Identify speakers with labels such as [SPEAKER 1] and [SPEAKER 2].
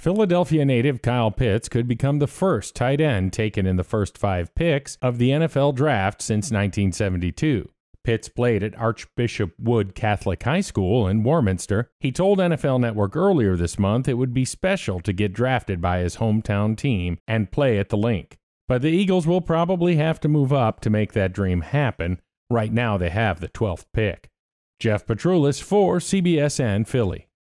[SPEAKER 1] Philadelphia native Kyle Pitts could become the first tight end taken in the first five picks of the NFL draft since 1972. Pitts played at Archbishop Wood Catholic High School in Warminster. He told NFL Network earlier this month it would be special to get drafted by his hometown team and play at the Linc. But the Eagles will probably have to move up to make that dream happen. Right now, they have the 12th pick. Jeff Petrulis for CBSN Philly.